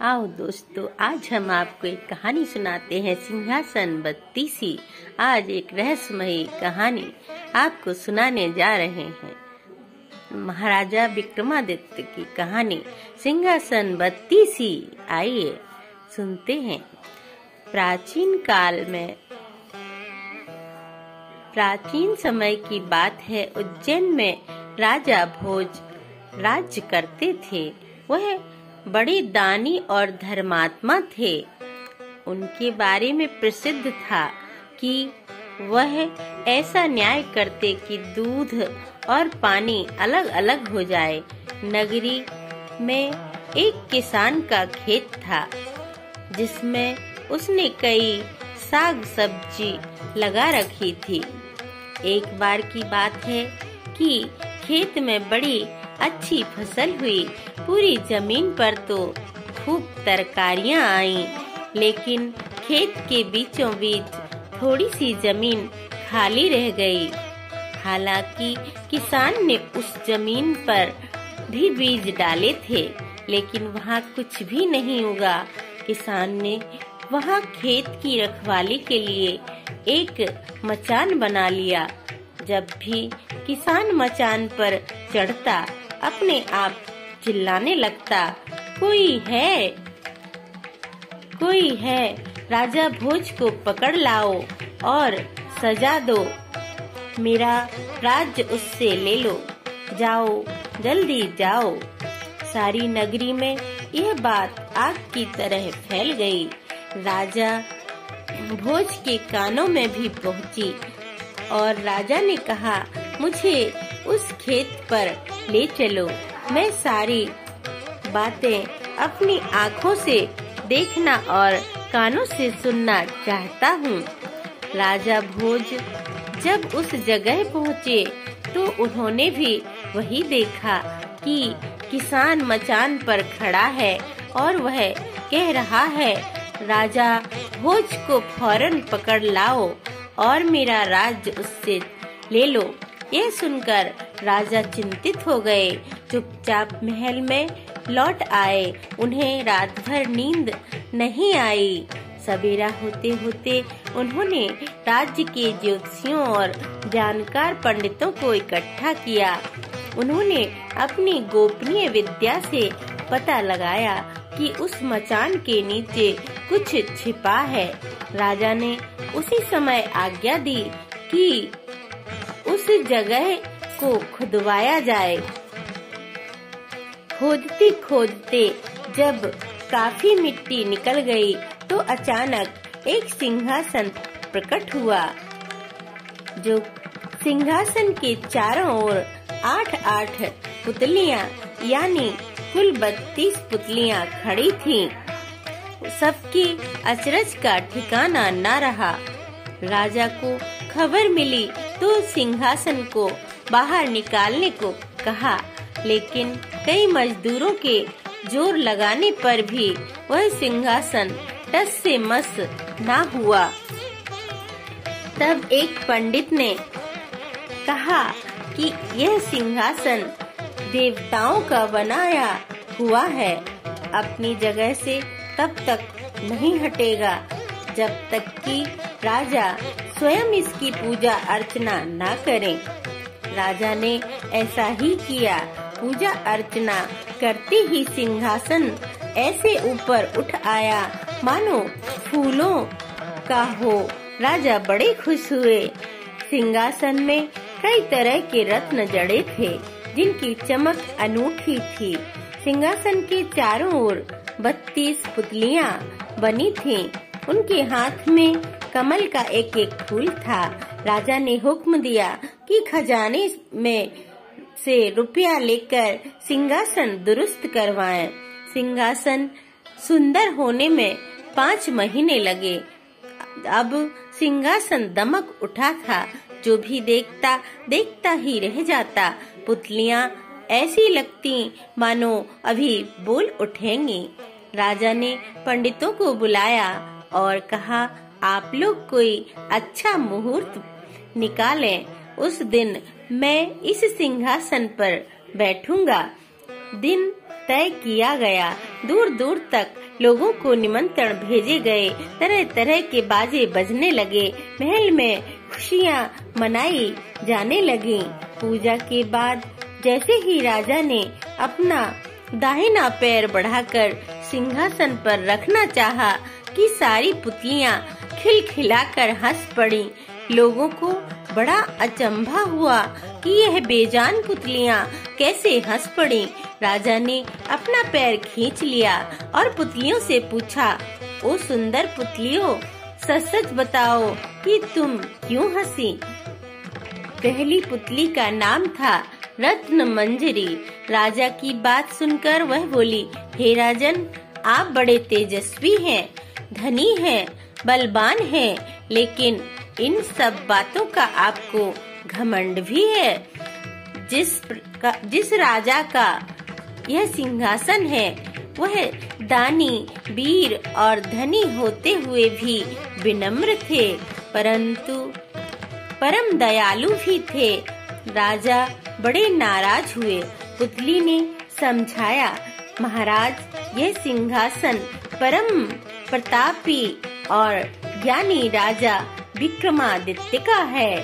आओ दोस्तों, आज हम आपको एक कहानी सुनाते हैं सिंहासन बत्तीसी आज एक रहस्यमयी कहानी आपको सुनाने जा रहे हैं। महाराजा विक्रमादित्य की कहानी, सिंहासन बत्तीसी आइए, सुनते हैं। प्राचीन काल में, प्राचीन समय की बात है, उज्जैन में राजा भोज राज्य करते थे। वह बड़े दानी और धर्मात्मा थे। उनके बारे में प्रसिद्ध था कि वह ऐसा न्याय करते कि दूध और पानी अलग अलग हो जाए। नगरी में एक किसान का खेत था, जिसमें उसने कई साग सब्ज़ी लगा रखी थी। एक बार की बात है कि खेत में बड़ी अच्छी फ़सल हुई। पूरी ज़मीन पर तो खूब तरकारियाँ आई, लेकिन खेत के बीचों बीच थोड़ी सी ज़मीन खाली रह गई। हालाँकि किसान ने उस ज़मीन पर भी बीज डाले थे, लेकिन वहाँ कुछ भी नहीं उगा। किसान ने वहाँ खेत की रखवाली के लिए एक मचान बना लिया। जब भी किसान मचान पर चढ़ता अपने आप चिल्लाने लगता, कोई है? कोई है? राजा भोज को पकड़ लाओ और सजा दो। मेरा राज्य उससे ले लो। जाओ, जल्दी जाओ। सारी नगरी में यह बात आग की तरह फैल गई। राजा भोज के कानों में भी पहुँची और राजा ने कहा, मुझे उस खेत पर ले चलो। मैं सारी बातें अपनी आँखों से देखना और कानों से सुनना चाहता हूँ। राजा भोज जब उस जगह पहुँचे तो उन्होंने भी वही देखा कि किसान मचान पर खड़ा है और वह कह रहा है, राजा भोज को फ़ौरन पकड़ लाओ और मेरा राज्य उससे ले लो। यह सुनकर राजा चिंतित हो गए। चुपचाप महल में लौट आए। उन्हें रात भर नींद नहीं आई। सवेरा होते होते उन्होंने राज्य के ज्योतिषियों और जानकार पंडितों को इकट्ठा किया। उन्होंने अपनी गोपनीय विद्या से पता लगाया कि उस मचान के नीचे कुछ छिपा है। राजा ने उसी समय आज्ञा दी कि उस जगह को खुदवाया जाए खोदते खोदते जब काफ़ी मिट्टी निकल गई तो अचानक एक सिंहासन प्रकट हुआ, जो सिंहासन के चारों ओर आठ आठ पुतलियाँ, यानी कुल बत्तीस पुतलियाँ खड़ी थीं। सबकी अचरज का ठिकाना न रहा राजा को खबर मिली तो सिंहासन को, बाहर निकालने को कहा। लेकिन कई मजदूरों के ज़ोर लगाने पर भी वह सिंहासन टस से मस ना हुआ। तब एक पंडित ने कहा कि यह सिंहासन देवताओं का बनाया हुआ है। अपनी जगह से तब तक नहीं हटेगा, जब तक कि राजा स्वयं इसकी पूजा अर्चना न करें। राजा ने ऐसा ही किया। पूजा अर्चना करते ही सिंहासन ऐसे ऊपर उठ आया। मानो फूलों का हो। राजा बड़े खुश हुए। सिंहासन में कई तरह के रत्न जड़े थे, जिनकी चमक अनूठी थी। सिंहासन के चारों ओर बत्तीस पुतलियाँ बनी थीं। उनके हाथ में कमल का एक एक फूल था। राजा ने हुक्म दिया कि खजाने में से रुपया लेकर सिंहासन दुरुस्त करवाएँ। सिंहासन सुंदर होने में पाँच महीने लगे। अब सिंहासन दमक उठा था। जो भी देखता देखता ही रह जाता। पुतलियाँ ऐसी लगती, मानो अभी बोल उठेंगी। राजा ने पंडितों को बुलाया और कहा आप लोग कोई अच्छा मुहूर्त निकालें। उस दिन मैं इस सिंहासन पर बैठूँगा। दिन तय किया गया। दूर दूर तक लोगों को निमंत्रण भेजे गए। तरह तरह के बाजे बजने लगे। महल में खुशियाँ मनाई जाने लगी। पूजा के बाद जैसे ही राजा ने अपना दाहिना पैर बढ़ाकर सिंहासन पर रखना चाहा कि सारी पुतलियाँ खिलखिलाकर हंस पड़ी। लोगों को बड़ा अचंभा हुआ कि यह बेजान पुतलियाँ कैसे हंस पड़ी। राजा ने अपना पैर खींच लिया और पुतलियों से पूछा ओ सुंदर पुतलियों सच सच बताओ कि तुम क्यों हँसी? पहली पुतली का नाम था रत्न मंजरी राजा की बात सुनकर वह बोली हे राजन आप बड़े तेजस्वी हैं, धनी हैं, बलवान हैं, लेकिन इन सब बातों का आपको घमंड भी है। जिस का, जिस राजा का यह सिंहासन है वह दानी वीर और धनी होते हुए भी विनम्र थे परंतु परम दयालु भी थे। राजा बड़े नाराज़ हुए। पुतली ने समझाया महाराज यह सिंहासन परम प्रतापी और ज्ञानी राजा विक्रमादित्य का है।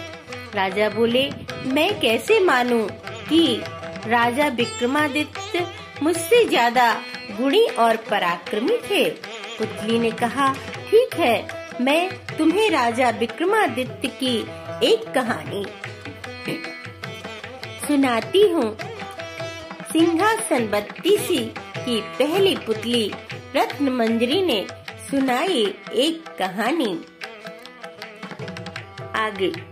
राजा बोले, मैं कैसे मानूं कि राजा विक्रमादित्य मुझसे ज़्यादा गुणी और पराक्रमी थे? पुतली ने कहा, ठीक है, मैं तुम्हें राजा विक्रमादित्य की एक कहानी सुनाती हूँ। सिंहासन बत्तीसी की पहली पुतली रत्न मंजरी ने सुनाई एक कहानी। आगे।